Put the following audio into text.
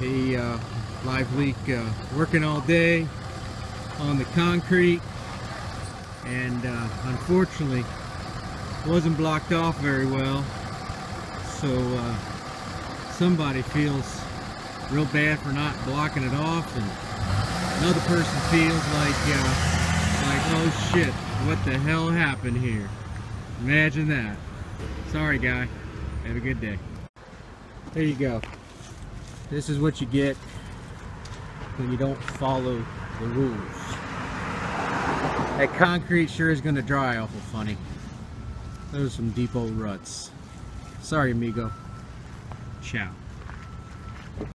a uh, live leak uh, working all day on the concrete. And uh, unfortunately wasn't blocked off very well. So uh, somebody feels real bad for not blocking it off. And another person feels like uh, like oh shit what the hell happened here? Imagine that. Sorry guy. Have a good day. There you go this is what you get when you don't follow the rules. That concrete sure is gonna dry awful funny. Those are some deep old ruts. Sorry amigo. Ciao